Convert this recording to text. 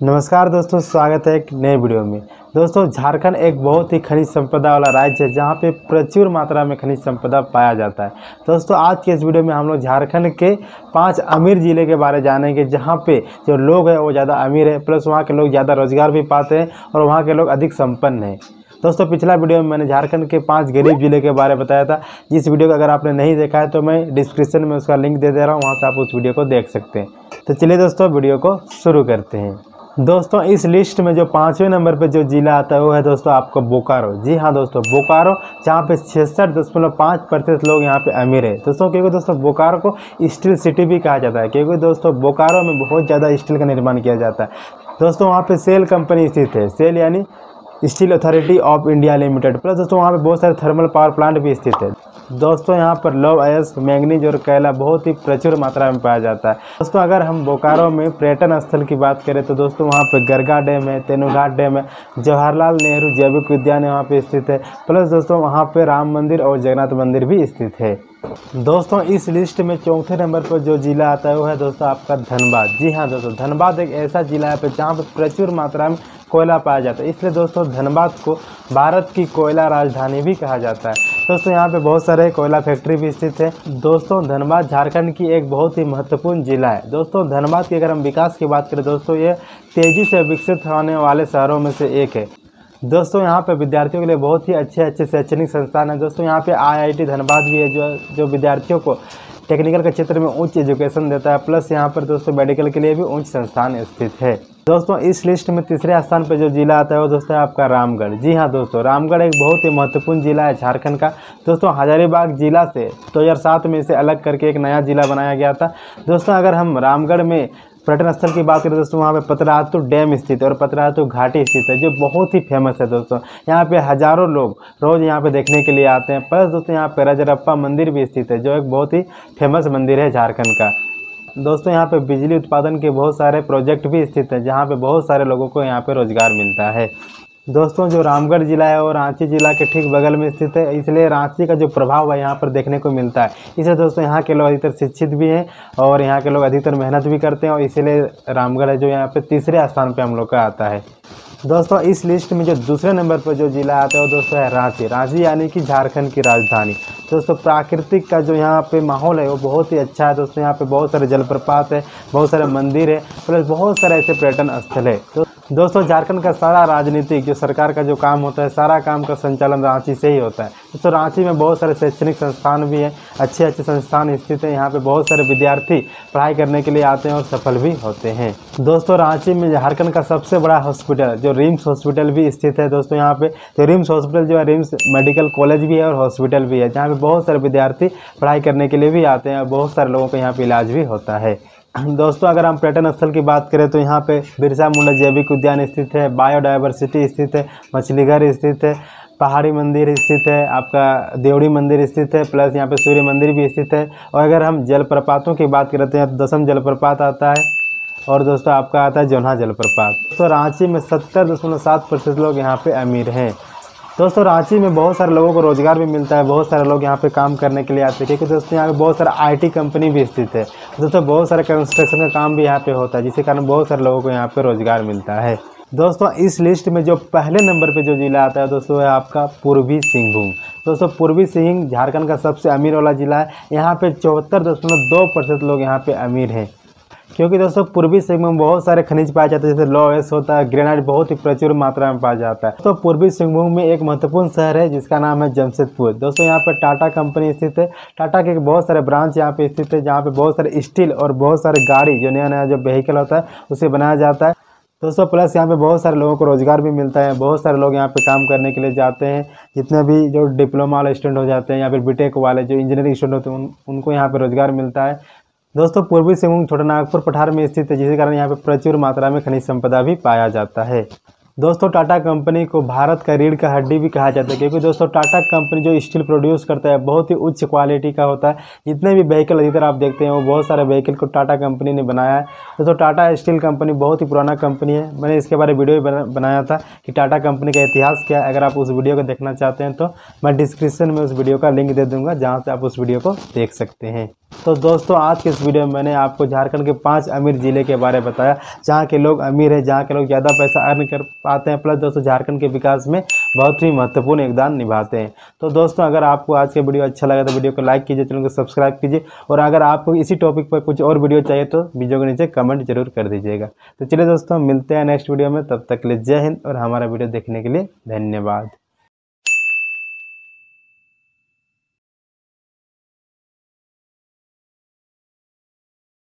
नमस्कार दोस्तों, स्वागत है एक नए वीडियो में। दोस्तों, झारखंड एक बहुत ही खनिज संपदा वाला राज्य है, जहाँ पे प्रचुर मात्रा में खनिज संपदा पाया जाता है। दोस्तों, आज के इस वीडियो में हम लोग झारखंड के पाँच अमीर ज़िले के बारे जानेंगे, जहाँ पे जो लोग हैं वो ज़्यादा अमीर है, प्लस वहाँ के लोग ज़्यादा रोज़गार भी पाते हैं और वहाँ के लोग अधिक संपन्न हैं। दोस्तों, पिछला वीडियो में मैंने झारखंड के पाँच गरीब ज़िले के बारे में बताया था। जिस वीडियो को अगर आपने नहीं देखा है तो मैं डिस्क्रिप्शन में उसका लिंक दे दे रहा हूँ, वहाँ से आप उस वीडियो को देख सकते हैं। तो चलिए दोस्तों, वीडियो को शुरू करते हैं। दोस्तों, इस लिस्ट में जो पाँचवें नंबर पे जो ज़िला आता है, वो है दोस्तों आपका बोकारो। जी हाँ दोस्तों, बोकारो, जहाँ पे छियासठ दशमलव पाँच प्रतिशत लोग यहाँ पे अमीर है। दोस्तों, क्योंकि दोस्तों, बोकारो को स्टील सिटी भी कहा जाता है, क्योंकि दोस्तों, बोकारो में बहुत ज़्यादा स्टील का निर्माण किया जाता है। दोस्तों, वहाँ पर सेल कंपनी स्थित है, सेल यानी Steel Authority of India Limited. Plus दोस्तों, वहाँ पर बहुत सारे थर्मल पावर प्लांट भी स्थित है। दोस्तों, यहाँ पर लव अयस मैंगनीज और कैला बहुत ही प्रचुर मात्रा में पाया जाता है। दोस्तों, अगर हम बोकारो में पर्यटन स्थल की बात करें तो दोस्तों, वहाँ पर गरगा डैम है तेनुघाट डैम है, जवाहरलाल नेहरू जैविक उद्यान वहाँ पर स्थित है, प्लस दोस्तों, वहाँ पर राम मंदिर और जगन्नाथ मंदिर भी स्थित है। दोस्तों, इस लिस्ट में चौथे नंबर पर जो जिला आता है, वो है दोस्तों, आपका धनबाद। जी हाँ दोस्तों, धनबाद एक ऐसा जिला है जहाँ पर प्रचुर मात्रा में कोयला पाया जाता है। इसलिए दोस्तों, धनबाद को भारत की कोयला राजधानी भी कहा जाता है। दोस्तों, यहाँ पे बहुत सारे कोयला फैक्ट्री भी स्थित है। दोस्तों, धनबाद झारखंड की एक बहुत ही महत्वपूर्ण जिला है। दोस्तों, धनबाद की अगर हम विकास की बात करें, दोस्तों, ये तेज़ी से विकसित होने वाले शहरों में से एक है। दोस्तों, यहाँ पे विद्यार्थियों के लिए बहुत ही अच्छे अच्छे शैक्षणिक संस्थान है। दोस्तों, यहाँ पे आईआईटी धनबाद भी है, जो जो विद्यार्थियों को टेक्निकल के क्षेत्र में उच्च एजुकेशन देता है। प्लस यहाँ पर दोस्तों मेडिकल के लिए भी उच्च संस्थान स्थित है। दोस्तों, इस लिस्ट में तीसरे स्थान पर जो जिला आता है वो दोस्तों है आपका रामगढ़। जी हाँ दोस्तों, रामगढ़ एक बहुत ही महत्वपूर्ण जिला है झारखंड का। दोस्तों, हजारीबाग जिला से 2007 में इसे अलग करके एक नया जिला बनाया गया था। दोस्तों, अगर हम रामगढ़ में पर्यटन स्थल की बात करें दोस्तों, वहाँ पे पतरातु डैम स्थित है और पतरातु घाटी स्थित है, जो बहुत ही फ़ेमस है दोस्तों। यहाँ पे हज़ारों लोग रोज़ यहाँ पे देखने के लिए आते हैं। प्लस दोस्तों, यहाँ पे रजरप्पा मंदिर भी स्थित है, जो एक बहुत ही फ़ेमस मंदिर है झारखंड का। दोस्तों, यहाँ पे बिजली उत्पादन के बहुत सारे प्रोजेक्ट भी स्थित हैं, जहाँ पे बहुत सारे लोगों को यहाँ पे रोज़गार मिलता है। दोस्तों, जो रामगढ़ ज़िला है वो रांची ज़िला के ठीक बगल में स्थित है, इसलिए रांची का जो प्रभाव है यहाँ पर देखने को मिलता है। इसलिए दोस्तों, यहाँ के लोग अधिकतर शिक्षित भी हैं और यहाँ के लोग अधिकतर मेहनत भी करते हैं और इसीलिए रामगढ़ है जो यहाँ पर तीसरे स्थान पर हम लोग का आता है। दोस्तों, इस लिस्ट में जो दूसरे नंबर पर जो जिला आता है वो दोस्तों है रांची। रांची यानी कि झारखंड की राजधानी। दोस्तों, प्राकृतिक का जो यहाँ पे माहौल है वो बहुत ही अच्छा है। दोस्तों, यहाँ पे बहुत सारे जलप्रपात है, बहुत सारे मंदिर है, प्लस बहुत सारे ऐसे पर्यटन स्थल है। तो दोस्तों, झारखंड का सारा राजनीतिक जो सरकार का जो काम होता है, सारा काम का संचालन रांची से ही होता है। दोस्तों रांची में बहुत सारे शैक्षणिक संस्थान भी हैं अच्छे अच्छे संस्थान स्थित हैं, यहाँ पे बहुत सारे विद्यार्थी पढ़ाई करने के लिए आते हैं और सफल भी होते हैं। दोस्तों, रांची में झारखंड का सबसे बड़ा हॉस्पिटल, जो रिम्स हॉस्पिटल भी स्थित है दोस्तों यहाँ पे जो रिम्स हॉस्पिटल जो है, रिम्स मेडिकल कॉलेज भी है और हॉस्पिटल भी है, जहाँ पे बहुत सारे विद्यार्थी पढ़ाई करने के लिए भी आते हैं और बहुत सारे लोगों का यहाँ पे इलाज भी होता है। दोस्तों, अगर हम पर्यटन स्थल की बात करें तो यहाँ पे बिरसा मुंडा जैविक उद्यान स्थित है बायोडाइवर्सिटी स्थित है, मछलीघर स्थित है, पहाड़ी मंदिर स्थित है, आपका देवड़ी मंदिर स्थित है, प्लस यहाँ पे सूर्य मंदिर भी स्थित है। और अगर हम जलप्रपातों की बात करते हैं तो दसम जलप्रपात आता है और दोस्तों, आपका आता है जोन्हा जलप्रपात। तो रांची में सत्तर दशमलव सात प्रतिशत लोग यहाँ पे अमीर हैं। दोस्तों, रांची में बहुत सारे लोगों को रोज़गार भी मिलता है, बहुत सारे लोग यहाँ पे काम करने के लिए आते हैं। क्योंकि दोस्तों, यहाँ पे बहुत सारा आईटी कंपनी भी स्थित है। दोस्तों, बहुत सारे कंस्ट्रक्शन का काम भी यहाँ पे होता है, जिसके कारण बहुत सारे लोगों को यहाँ पे रोज़गार मिलता है। दोस्तों, इस लिस्ट में जो पहले नंबर पे जो जिला आता है, दोस्तों, है आपका पूर्वी सिंहभूम। दोस्तों, पूर्वी सिंह, झारखंड का सबसे अमीर वाला ज़िला है। यहाँ पे चौहत्तर दशमलव दो प्रतिशत लोग यहाँ पे अमीर हैं। क्योंकि दोस्तों पूर्वी सिंहभूम में बहुत सारे खनिज पाए जाते हैं जैसे लोएस होता है ग्रेनाइट बहुत ही प्रचुर मात्रा में पाया जाता है। तो पूर्वी सिंहभूम में एक महत्वपूर्ण शहर है जिसका नाम है जमशेदपुर। दोस्तों यहाँ पर टाटा कंपनी स्थित है। टाटा के बहुत सारे ब्रांच यहाँ पे स्थित है जहाँ पे बहुत सारे स्टील और बहुत सारे गाड़ी जो नया नया जो व्हीकल होता है उसे बनाया जाता है। दोस्तों प्लस यहाँ पे बहुत सारे लोगों को रोज़गार भी मिलता है। बहुत सारे लोग यहाँ पे काम करने के लिए जाते हैं। जितने भी जो डिप्लोमा वाले स्टूडेंट हो जाते हैं या फिर बीटेक वाले जो इंजीनियरिंग स्टूडेंट होते हैं उन, उनको यहाँ पे रोज़गार मिलता है। दोस्तों पूर्वी सिंहभूम छोटा नागपुर पठार में स्थित है जिसके कारण यहाँ पर प्रचुर मात्रा में खनिज संपदा भी पाया जाता है। दोस्तों टाटा कंपनी को भारत का रीढ़ का हड्डी भी कहा जाता है क्योंकि दोस्तों टाटा कंपनी जो स्टील प्रोड्यूस करता है बहुत ही उच्च क्वालिटी का होता है। जितने भी व्हीकल अधिकतर आप देखते हैं वो बहुत सारे व्हीकल को टाटा कंपनी ने बनाया है। दोस्तों टाटा स्टील कंपनी बहुत ही पुराना कंपनी है। मैंने इसके बारे में वीडियो बना, बनाया था कि टाटा कंपनी का इतिहास क्या है। अगर आप उस वीडियो को देखना चाहते हैं तो मैं डिस्क्रिप्शन में उस वीडियो का लिंक दे दूँगा जहाँ से आप उस वीडियो को देख सकते हैं। तो दोस्तों, आज के इस वीडियो में मैंने आपको झारखंड के पाँच अमीर ज़िले के बारे में बताया, जहाँ के लोग अमीर हैं, जहाँ के लोग ज़्यादा पैसा अर्न कर पाते हैं प्लस दोस्तों, झारखंड के विकास में बहुत ही महत्वपूर्ण योगदान निभाते हैं। तो दोस्तों, अगर आपको आज के वीडियो अच्छा लगा तो वीडियो को लाइक कीजिए, चैनल को सब्सक्राइब कीजिए, और अगर आपको इसी टॉपिक पर कुछ और वीडियो चाहिए तो वीडियो के नीचे कमेंट ज़रूर कर दीजिएगा। तो चलिए दोस्तों, मिलते हैं नेक्स्ट वीडियो में, तब तक के लिए जय हिंद, और हमारा वीडियो देखने के लिए धन्यवाद।